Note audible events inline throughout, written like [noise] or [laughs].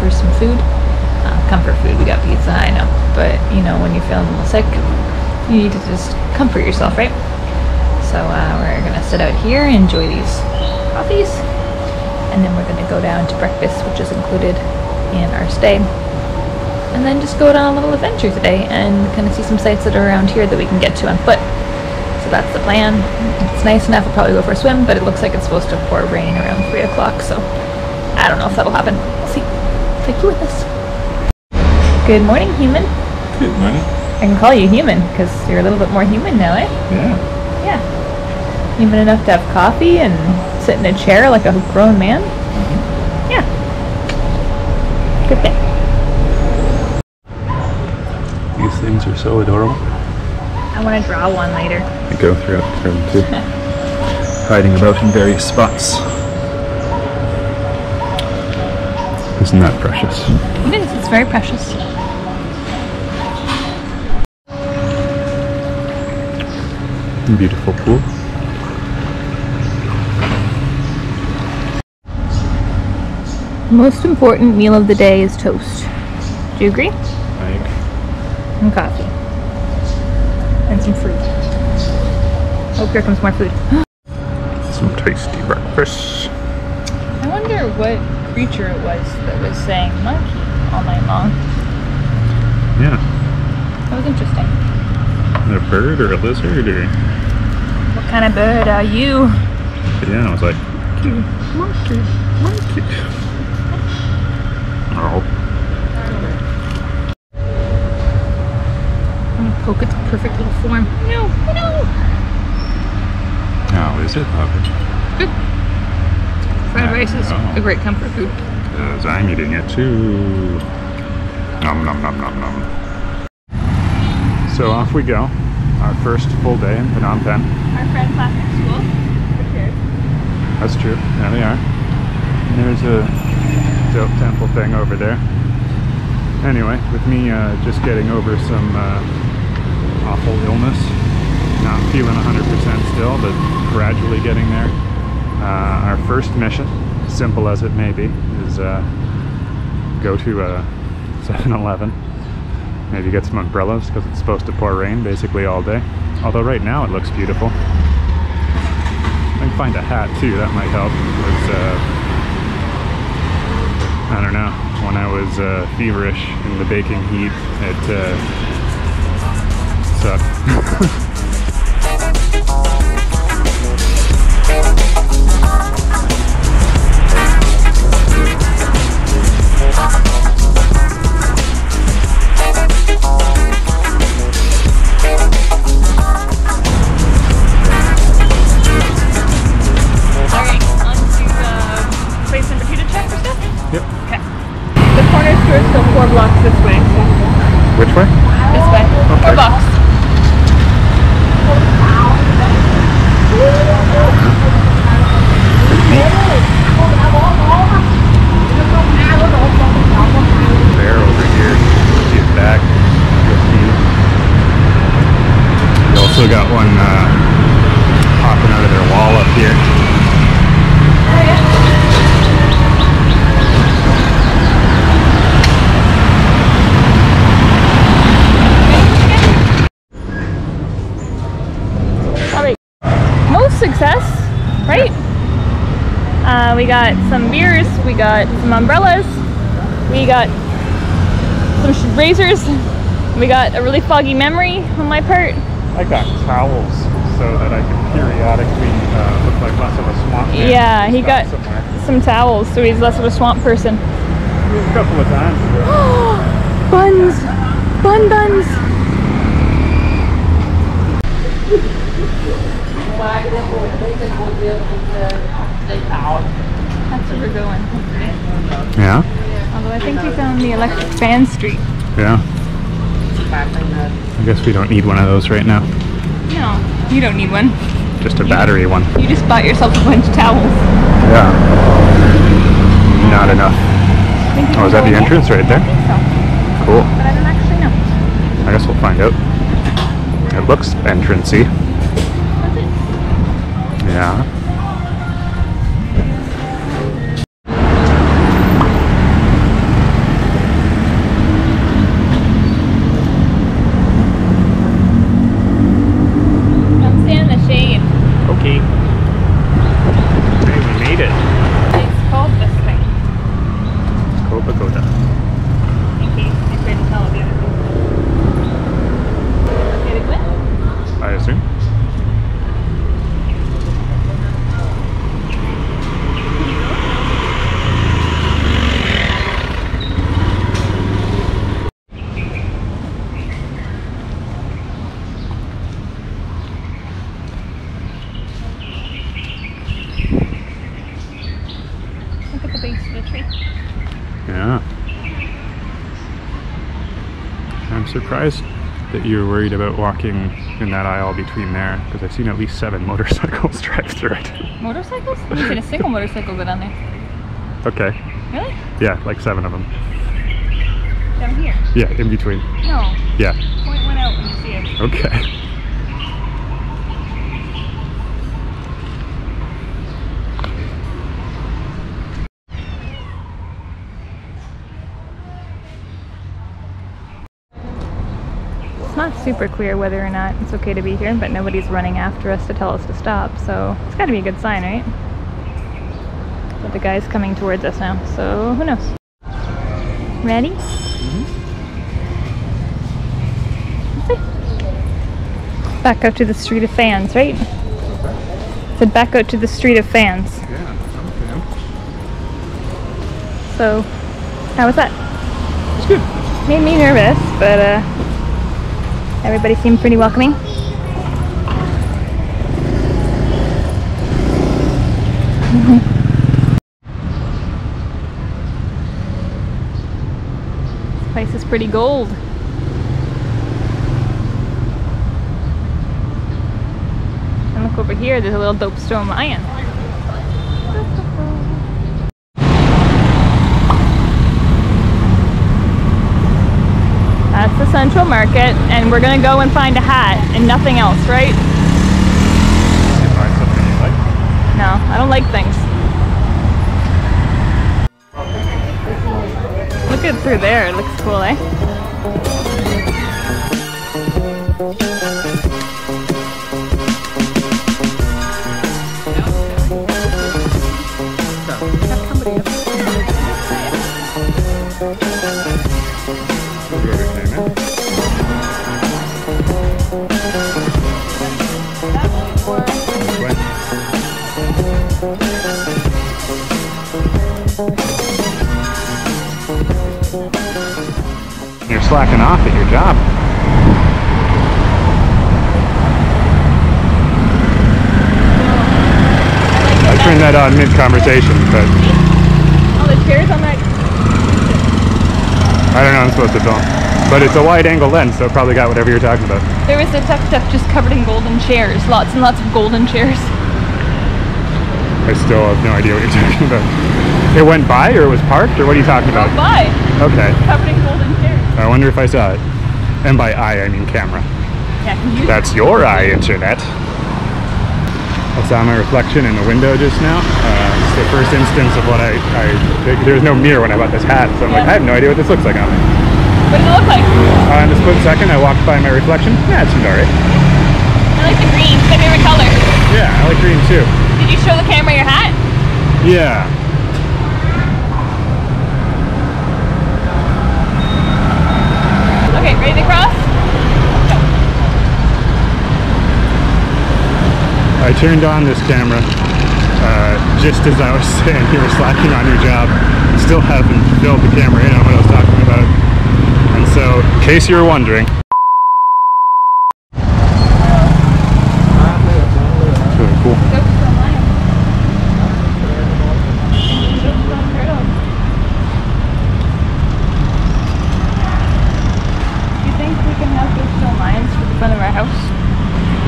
for some food. Uh, comfort food, we got pizza, I know. But, you know, when you're feeling a little sick, you need to just comfort yourself, right? So uh, we're gonna sit out here, and enjoy these coffees, and then we're gonna go down to breakfast, which is included in our stay. And then just go on a little adventure today and kind of see some sights that are around here that we can get to on foot. So that's the plan. It's nice enough, we'll probably go for a swim, but it looks like it's supposed to pour rain around 3 o'clock, so I don't know if that'll happen. We'll see. Take you with us. Good morning, human. Good morning. I can call you human because you're a little bit more human now, eh? Yeah. Yeah. Human enough to have coffee and sit in a chair like a grown man? Yeah. Good thing. These things are so adorable. I want to draw one later. They go throughout the term too. [laughs] Hiding about in various spots. Isn't that precious? It is. It's very precious. Beautiful pool. The most important meal of the day is toast. Do you agree? Like, And coffee. And some fruit. Oh, here comes more food. [gasps] some tasty breakfast. I wonder what creature it was that was saying monkey all night long. Yeah. That was interesting. A bird or a lizard or What kind of bird are you? yeah, I was like monkey, monkey, monkey. Oh, I'm gonna poke its perfect little form. No, no. No. is it? Love it. Fried rice is Oh. a great comfort food. Because I'm eating it too. Nom nom nom nom nom. So off we go. Our first full day in Phnom Penh. Our friend plastic school. That's true. There they are. And there's a dope temple thing over there. Anyway, with me uh, just getting over some uh, awful illness. Not feeling 100% still, but gradually getting there. Uh, our first mission, simple as it may be, is uh, go to [laughs] a 7-Eleven. Maybe get some umbrellas because it's supposed to pour rain basically all day. Although right now it looks beautiful. I can find a hat too, that might help. Uh, I don't know, when I was uh, feverish in the baking heat, it uh, sucked. [laughs] Which way? This way. Okay over here. His back. You also got one uh, popping out of their wall up here. Alright. Most success, right? Uh, we got some beers, we got some umbrellas, we got some razors, we got a really foggy memory on my part. I got towels so that I can periodically uh, look like less of a swamp man. Yeah, he got- somewhere. Some towels, so he's less of a swamp person. A couple of times. [gasps] buns! Bun buns! That's where we're going. Yeah. Although I think we found the electric fan street. Yeah. I guess we don't need one of those right now. No, you don't need one. Just a battery one. You just bought yourself a bunch of towels. Yeah. Not enough. You Oh, is that the entrance right there? I think so, Cool. but I don't actually know. I guess we'll find out. It looks entrancey. Yeah. Come stand in the shade. Okay. Hey, we made it. It's called this thing. Copacabana. In case you couldn't tell the other thing. Did it win? I assume. Look at the base of the tree. Yeah. That you're worried about walking in that aisle between there because I've seen at least seven [laughs] motorcycles [laughs] drive through it. Motorcycles? I've seen a single [laughs] motorcycle go down there. Okay. Really? Yeah, like seven of them. Down here? Yeah, in between. No. Yeah. Point one out when you see it. Okay. Not super clear whether or not it's okay to be here, but nobody's running after us to tell us to stop, so it's gotta be a good sign, right? But the guy's coming towards us now, so who knows? Ready? Let's see. Back out to the street of fans, right? Said back out to the street of fans. Yeah, okay. So, how was that? It's good. Made me nervous, but uh, everybody seemed pretty welcoming. this place is pretty gold. And look over here, there's a little dope stone lion. That's the Central Market, and we're gonna go and find a hat and nothing else, right? Like? No, I don't like things. Look at through there, it looks cool, eh? Slacking off at your job. I turned that on mid-conversation, but Oh, the chairs on that. I don't know I'm supposed to film. But it's a wide-angle lens, so it probably got whatever you're talking about. There was a tuk-tuk just covered in golden chairs. Lots and lots of golden chairs. I still have no idea what you're talking about. It went by, or it was parked, or what are you talking about? Bye. Okay, Covered in. I wonder if I saw it. And by eye, I mean camera. Yeah, you? That's your eye, internet. I saw my reflection in the window just now. Uh, it's the first instance of what I, I there was no mirror when I bought this hat, so I'm like, I have no idea what this looks like on me. What does it look like? Uh, in a split second, I walked by my reflection. Yeah, it seemed alright. I like the green. It's my favorite color. Yeah, I like green too. Did you show the camera your hat? Yeah. Okay, ready to cross? I turned on this camera uh, just as I was [laughs] saying you were slacking on your job. Still haven't filled the camera in on what I was talking about. And so, in case you were wondering, cool. Do you think we can have those stone lions for the front of our house?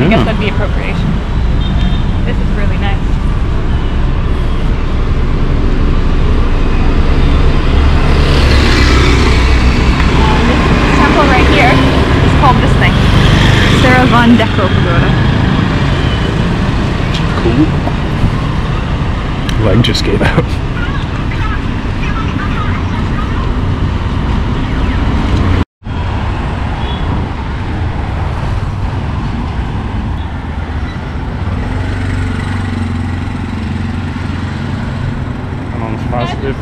I guess hmm. that'd be appropriation. This is really nice. This temple right here is called this thing. Sarah Von Deco Pagoda. Cool. Leg just gave out. I'm almost positive.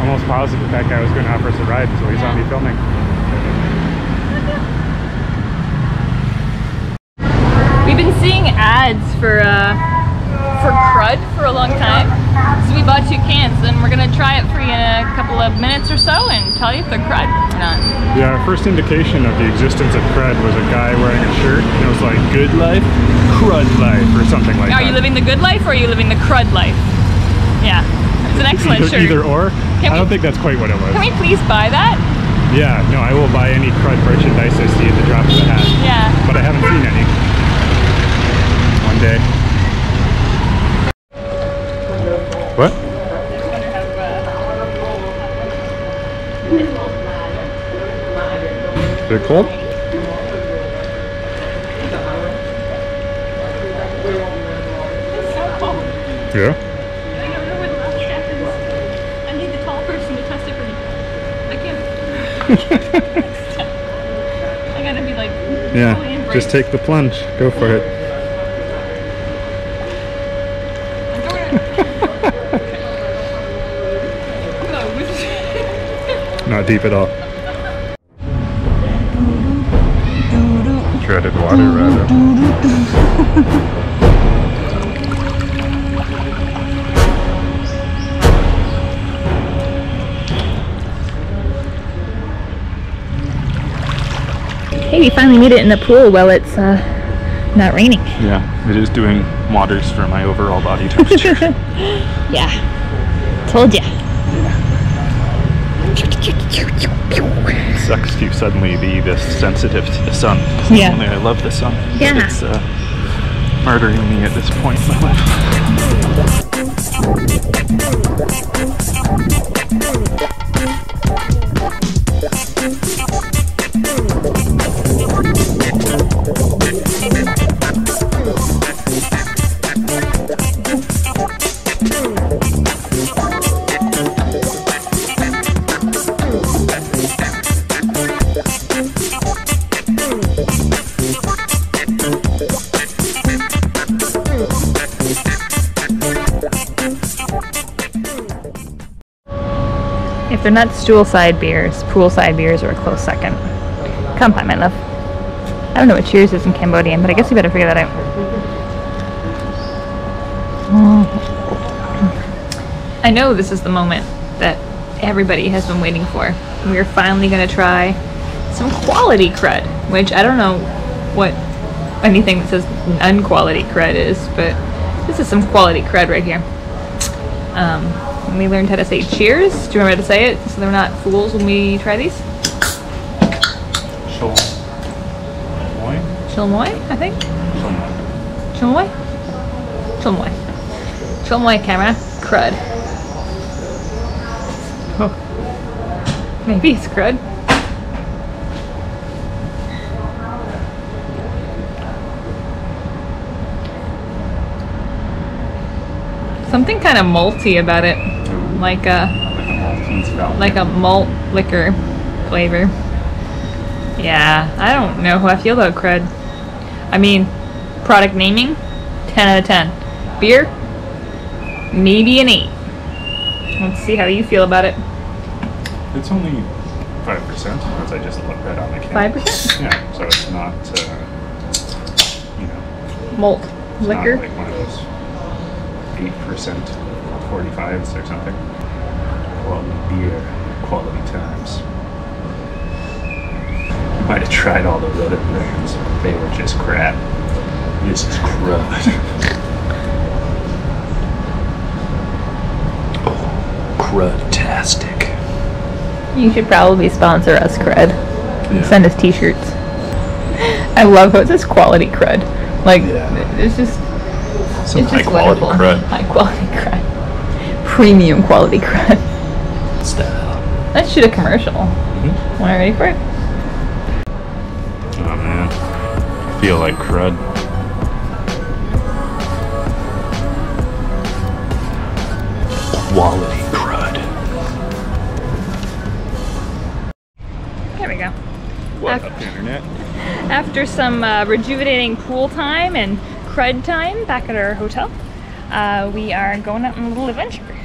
Almost positive that guy was going to offer us a ride so he saw me filming. We've been seeing ads for uh, for crud for a long time. So we bought two cans and we're gonna try it for you in a couple of minutes or so and tell you if they're crud or not. Yeah, our first indication of the existence of crud was a guy wearing a shirt and it was like good life, crud life, or something like Are that. Are you living the good life or are you living the crud life? Yeah, it's an [laughs] excellent either, shirt. either or? Can I don't think that's quite what it was. Can we please buy that? Yeah, no, I will buy any crud merchandise I see at the drop of a hat. Yeah. But I haven't seen any. One day. What? They're cold? Yeah. I don't know where the last step is. I need the tall person to test it for me. I [laughs] can't. I gotta be like fully Yeah. embraced. Just take the plunge. Go for it. [laughs] Not deep at all. Treaded water, rather. [laughs] We finally made it in the pool while it's uh, not raining. Yeah, it is doing waters for my overall body [laughs] temperature. [laughs] Yeah. Told ya. sucks to suddenly be this sensitive to the sun. Yeah. Normally I love the sun. Yeah. It's uh, murdering me at this point in my life. They're not stool side beers, pool side beers are a close second. Come by, my love. I don't know what cheers is in Cambodian, but I guess we better figure that out. I know this is the moment that everybody has been waiting for. We're finally going to try some quality crud, which I don't know what anything that says unquality crud is, but this is some quality crud right here. Um, and we learned how to say cheers. Do you remember how to say it so they're not fools when we try these? Shoal. Moy? Chilmoy, I think. Shoal. Chilmoy? Chilmoy. Chilmoy camera. Crud. Oh. Maybe it's crud. Something kind of malty about it. Like a Like a Maltese Falcon. like a malt liquor flavor. Yeah, I don't know how I feel about crud. I mean, product naming, 10 out of 10. Beer, maybe an 8. Let's see how you feel about it. It's only 5%, as I just looked right on the can. 5%? Yeah, so it's not, uh, you know, Malt it's liquor. like one of those 8% 45s or something. Quality beer, quality times. You might have tried all those other brands. They were just crap. This is crud. oh, [laughs] crudtastic. You should probably sponsor us, crud. Yeah. Send us t-shirts. I love how it says quality crud. Like, Yeah. it's just Some It's high just quality wonderful. crud High quality crud premium quality [laughs] crud. Style. Let's shoot a commercial. Mm -hmm. Am I ready for it? Oh man, I feel like crud. Quality crud. There we go. What after, up, internet? After some uh, rejuvenating pool time and crud time back at our hotel, uh, we are going out on a little adventure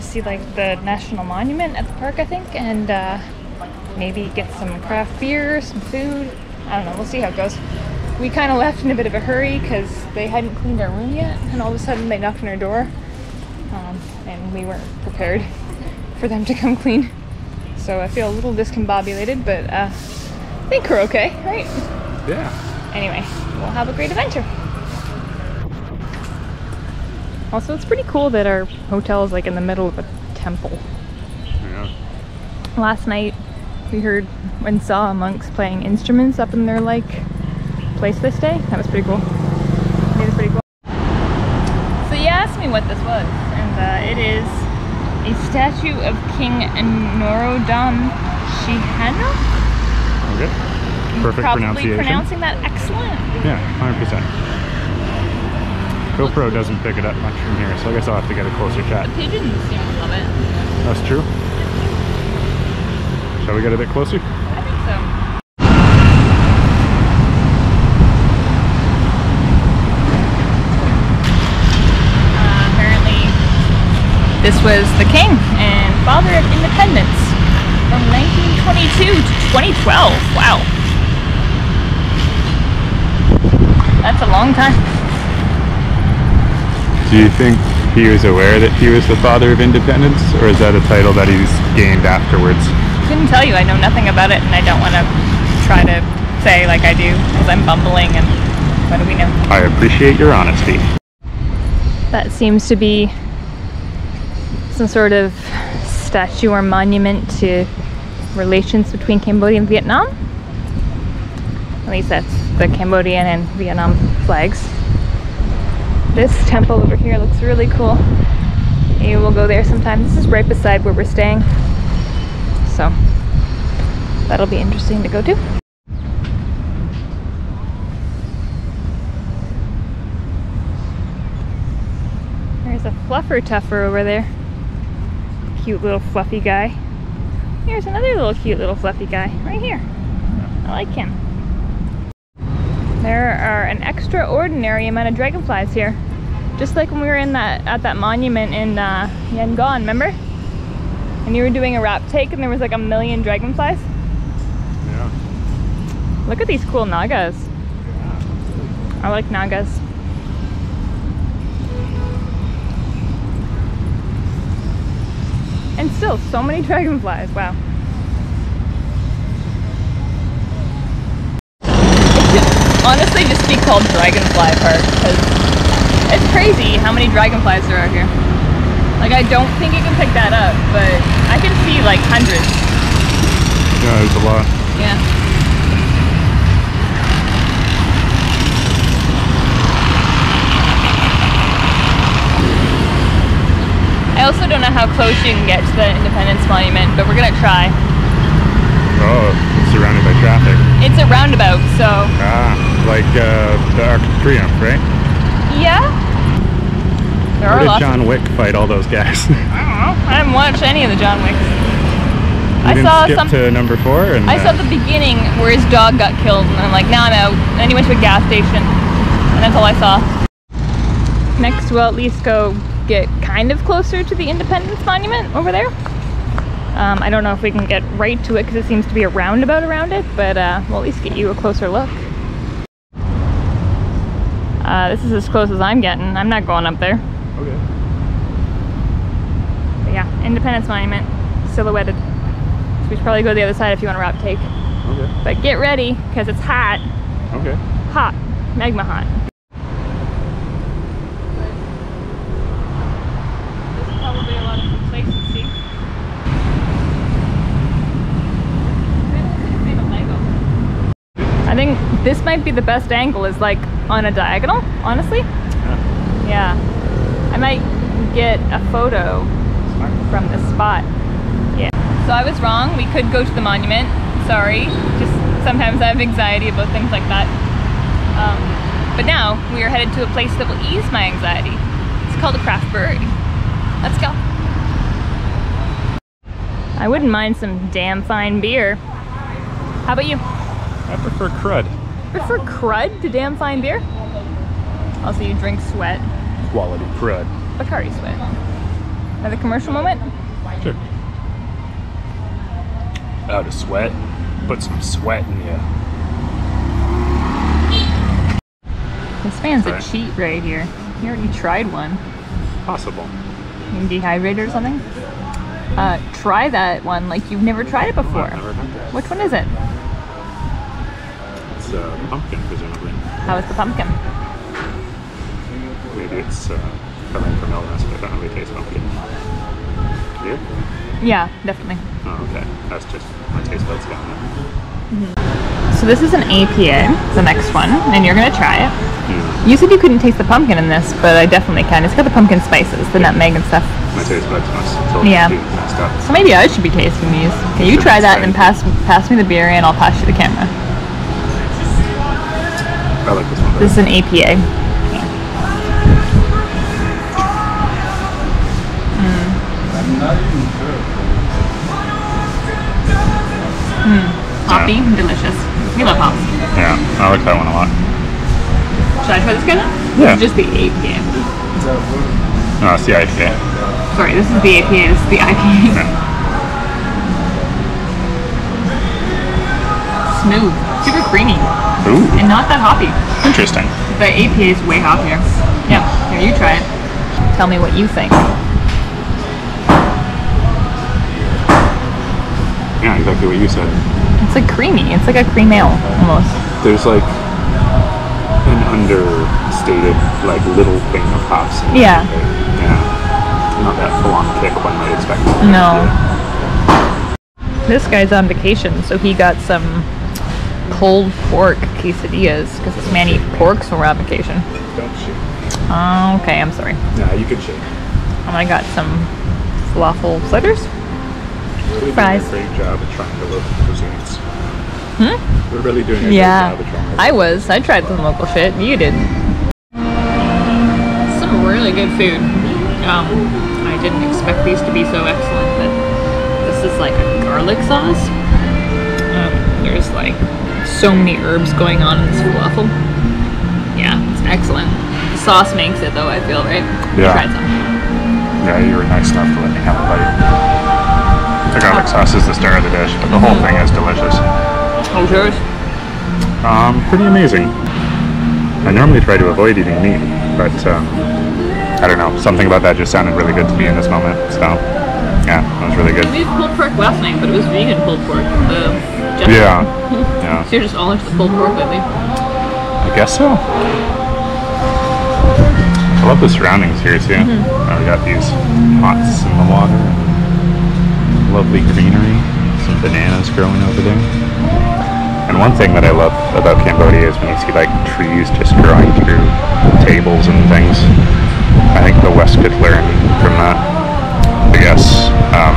to see like the national monument at the park, I think, and uh, maybe get some craft beer, some food. I don't know. We'll see how it goes. We kind of left in a bit of a hurry because they hadn't cleaned our room yet, and all of a sudden they knocked on our door, um, and we weren't prepared for them to come clean. So I feel a little discombobulated, but uh, I think we're okay, right? Yeah. Anyway, we'll have a great adventure. Also, it's pretty cool that our hotel is like in the middle of a temple. Yeah. Last night, we heard and saw monks playing instruments up in their like place this day. That was pretty cool. It was pretty cool. So you asked me what this was, and uh, it is a statue of King Norodom Shihano. Okay. Perfect Probably pronunciation. pronouncing that excellent. Yeah, 100%. GoPro doesn't pick it up much from here, so I guess I'll have to get a closer shot. The pigeons seem to love it. That's true. Shall we get a bit closer? I think so. Uh, apparently, this was the king and father of independence from 1922 to 2012. Wow. That's a long time. Do you think he was aware that he was the father of independence, or is that a title that he's gained afterwards? I couldn't tell you. I know nothing about it, and I don't want to try to say like I do, because I'm bumbling, and what do we know? I appreciate your honesty. That seems to be some sort of statue or monument to relations between Cambodia and Vietnam. At least that's the Cambodian and Vietnam flags. This temple over here looks really cool. We'll go there sometime. This is right beside where we're staying. So that'll be interesting to go to. There's a fluffer tuffer over there. Cute little fluffy guy. Here's another little cute little fluffy guy right here. I like him. There are an extraordinary amount of dragonflies here. Just like when we were in that at that monument in uh, Yangon, remember? And you were doing a wrap take and there was like a million dragonflies. Yeah. Look at these cool nagas. I like nagas. And still, so many dragonflies. Wow. It should honestly just be called Dragonfly Park because it's crazy how many dragonflies there are here. Like, I don't think you can pick that up, but I can see like hundreds. Yeah, there's a lot. Yeah. I also don't know how close you can get to the Independence Monument, but we're gonna try. Oh, surrounded by traffic. It's a roundabout, so Ah, like uh, the Arc de Triomphe, right? yeah. There Where are did. John Wick fight all those guys? [laughs] I don't know. I haven't watched any of the John Wicks. I didn't saw skip some. to number four, and I saw uh, the beginning where his dog got killed, and I'm like, now I'm out. And then he went to a gas station, and that's all I saw. Next, we'll at least go get kind of closer to the Independence Monument over there. Um, I don't know if we can get right to it because it seems to be a roundabout around it, but uh, we'll at least get you a closer look. Uh, this is as close as I'm getting. I'm not going up there. Okay. But yeah, Independence Monument, silhouetted. So we should probably go to the other side if you want to wrap take. Okay. But get ready, because it's hot. Okay. Hot. Magma hot. There's probably a lot of complacency. I think this might be the best angle is like on a diagonal, honestly. Yeah. I might get a photo from this spot. Yeah. So I was wrong. We could go to the monument. Sorry. Just sometimes I have anxiety about things like that. Um, but now we are headed to a place that will ease my anxiety. It's called a craft brewery. Let's go. I wouldn't mind some damn fine beer. How about you? I prefer crud. prefer crud to damn fine beer. Also, you drink sweat, Quality crud. Bacardi sweat. Another commercial moment? Sure. Out of sweat. Put some sweat in you. This man's a cheat right here. He already tried one. Possible. You dehydrated or something? Uh, try that one like you've never tried it before. Which one is it? It's uh, pumpkin, presumably. How is the pumpkin? Maybe it's uh, coming from illness, but I don't really taste pumpkin. You? Yeah, definitely. Oh, okay. That's just my taste buds gone now. So this is an APA, the next one, and you're gonna try it. Hmm. You said you couldn't taste the pumpkin in this, but I definitely can. It's got the pumpkin spices, the nutmeg and stuff. My taste buds must totally Yeah. be messed up. So maybe I should be tasting these. Okay, you try that and then pass pass me the beer and I'll pass you the camera. I like this one better. This is an APA. Hoppy, hmm. hmm. delicious. We love hops. Yeah, I like that one a lot. Should I try this guy then? Yeah. This is just the APA. No, it's the IPA. Sorry, this is the APA, this is the IPA. Yeah. Smooth, super creamy, Ooh, and not that hoppy. interesting. The APA is way hoppier. Yeah, here, you try it. Tell me what you think. Yeah, exactly what you said. It's like creamy. It's like a cream ale, almost. There's like an understated, like little thing of hops. Yeah. Yeah. Not that full on kick one might expect. No. This guy's on vacation, so he got some pulled pork quesadillas because this man eat pork, so we're on vacation. Don't shake. Oh, okay, I'm sorry. Nah, you can shake. And I got some falafel sliders. Really Fries. doing a great job at trying to look cuisines. Hmm? We're really doing a Yeah, great job at trying I was. I tried some local shit. You didn't. Some really good food. Um, I didn't expect these to be so excellent, but this is like a garlic sauce. Um, there's like so many herbs going on in this falafel. Yeah, it's excellent. The sauce makes it though, I feel, right? Yeah. some. Yeah, you were nice enough to let me have a bite. The garlic sauce is the star of the dish, but the whole thing is delicious. Oh, yours? Um, pretty amazing. I normally try to avoid eating meat, but um, I don't know. Something about that just sounded really good to me in this moment. So, yeah, it was really good. We had pulled pork last night, but it was vegan pulled pork. Yeah, [laughs] yeah. So you're just all into the pork lately. I guess so. I love the surroundings here too. Uh, we got these pots in the water, lovely greenery, some bananas growing over there. And one thing that I love about Cambodia is when you see like trees just growing through tables and things. I think the West could learn from that. I guess. Um,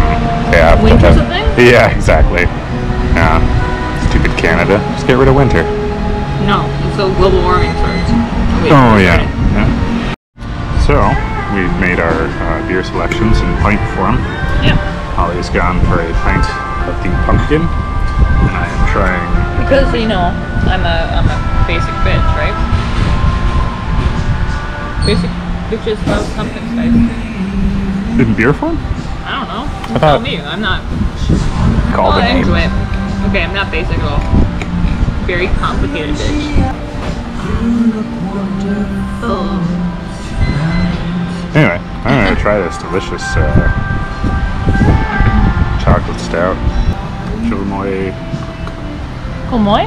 Winter's that- a thing? Yeah, exactly. Yeah. Stupid Canada. Just get rid of winter. No, until global warming starts. Oh yeah. yeah. So we've made our uh, beer selections in pint form. Yeah. Holly's gone for a pint of the pumpkin, and I am trying. Because you know, I'm a I'm a basic bitch, right? Basic bitches love pumpkin spice. In beer form? I don't know. I Tell me, I'm not... Call the I name. Okay, I'm not basic at all. Very complicated bitch. Anyway, I'm gonna try this delicious uh, chocolate stout. Chilmoy. Colmoy?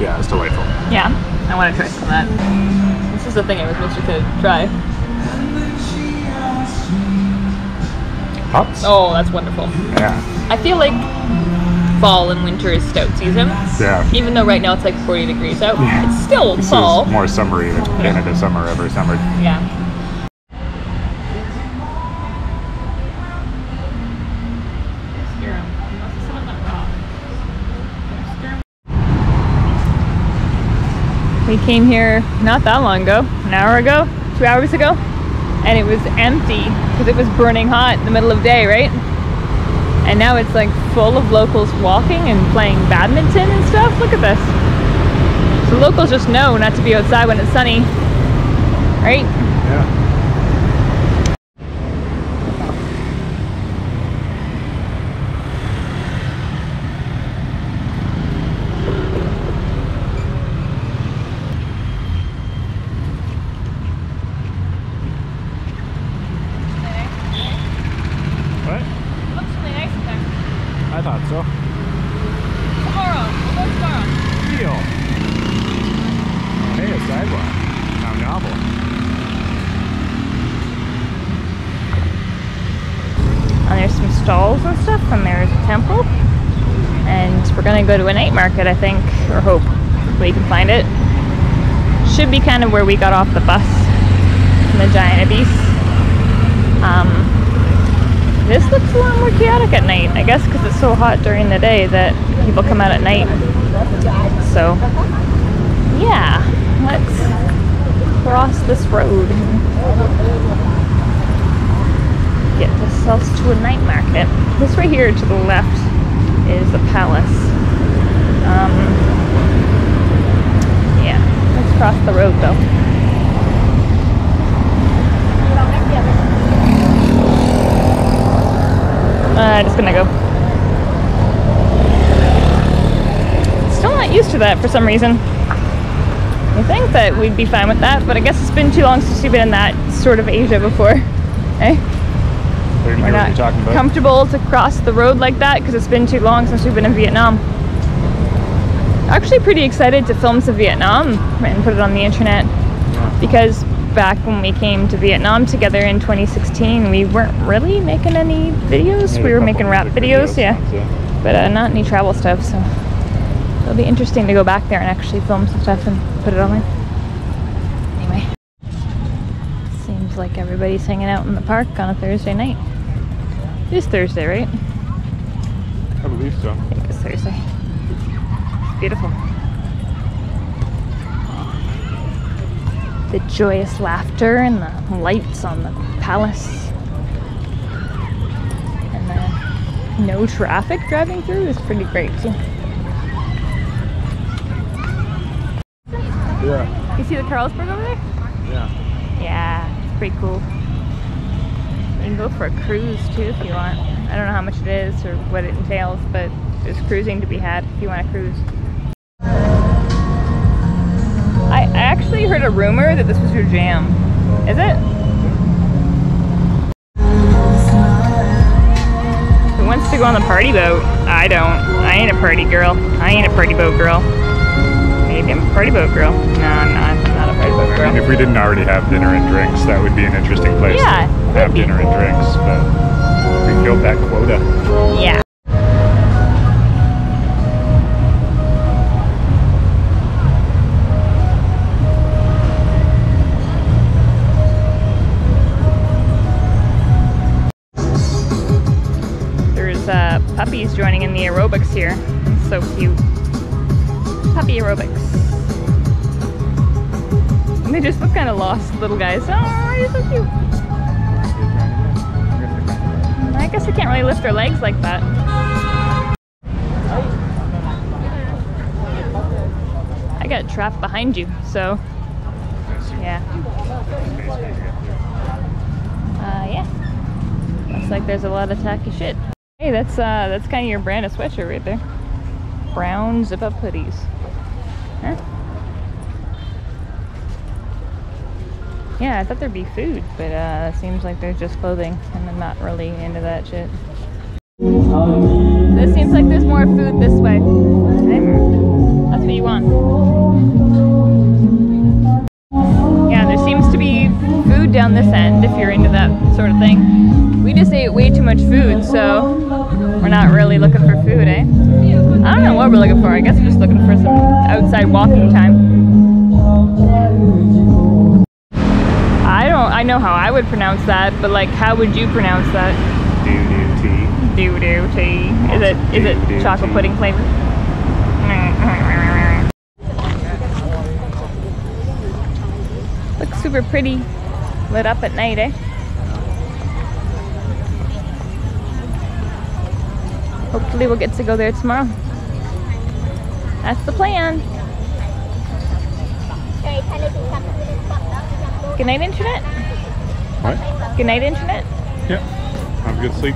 Yeah, it's delightful. Yeah, I want to try some of that. This is the thing I was excited to try. Hops? Oh, that's wonderful. Yeah. I feel like fall and winter is stout season. Yeah. Even though right now it's like 40 degrees out, Yeah. it's still This fall. more summery than Canada summer ever summer. Yeah. We came here not that long ago, an hour ago, two hours ago, and it was empty because it was burning hot in the middle of day, right? And now it's like full of locals walking and playing badminton and stuff. Look at this. So locals just know not to be outside when it's sunny. Right? Yeah. What? Looks really nice in there. I thought so. Tomorrow. We'll go tomorrow. Deal. Hey, a sidewalk. How novel. And there's some stalls and stuff, and there's a temple. And we're gonna go to a night market, I think, or hope we can find it. Should be kind of where we got off the bus from the giant abyss. Um, this looks a lot more chaotic at night, I guess, because it's so hot during the day that people come out at night. So, yeah, let's cross this road get ourselves to a night market. This right here to the left is the palace. Um, yeah, let's cross the road though. Uh, just gonna go. Still not used to that for some reason. I think that we'd be fine with that, but I guess it's been too long since we've been in that sort of Asia before. [laughs] Eh? We're not talking about. comfortable to cross the road like that because it's been too long since we've been in Vietnam. Actually, pretty excited to film some Vietnam and put it on the internet Yeah. because back when we came to Vietnam together in 2016, we weren't really making any videos. We were making rap music videos, yeah, yeah. but uh, not any travel stuff. So it'll be interesting to go back there and actually film some stuff and put it online. Anyway, seems like everybody's hanging out in the park on a Thursday night. It is Thursday, right? I believe so. I think it's Thursday. It's beautiful. The joyous laughter and the lights on the palace. And the no traffic driving through is pretty great too. Yeah. You see the Carlsberg over there? Yeah. Yeah, it's pretty cool. You can go for a cruise too if you want. I don't know how much it is or what it entails, but there's cruising to be had if you want to cruise. I, I actually heard a rumor that this was your jam. Is it? Who wants to go on the party boat? I don't. I ain't a party girl. I ain't a party boat girl. Maybe I'm a party boat girl. No, I'm not. I'm not a party boat I girl. mean, if we didn't already have dinner and drinks, that would be an interesting place Yeah, to have dinner and drinks. But we filled that quota. Yeah. There's uh, puppies joining in the aerobics here. So cute. Puppy aerobics. And they just look kind of lost, little guys. Oh, you're so cute. I guess we can't really lift our legs like that. I got trapped behind you, so yeah. Uh, yeah. Looks like there's a lot of tacky shit. Hey, that's uh, that's kind of your brand of sweatshirt right there. Brown zip-up hoodies. Huh? Yeah, I thought there'd be food, but uh, it seems like there's just clothing, and I'm not really into that shit. This seems like there's more food this way. Okay? That's what you want. Yeah, there seems to be food down this end if you're into that sort of thing. We just ate way too much food, so we're not really looking for food, eh? I don't know what we're looking for. I guess we're just looking for some outside walking time. Know how I would pronounce that, but like, how would you pronounce that? Doo-doo tea. Doo doo tea. Is it? Is it Doo-doo chocolate tea. pudding flavor? Looks super pretty, lit up at night, eh? hopefully we'll get to go there tomorrow. That's the plan. Good night, internet. Good night, internet. Yep. Have a good sleep.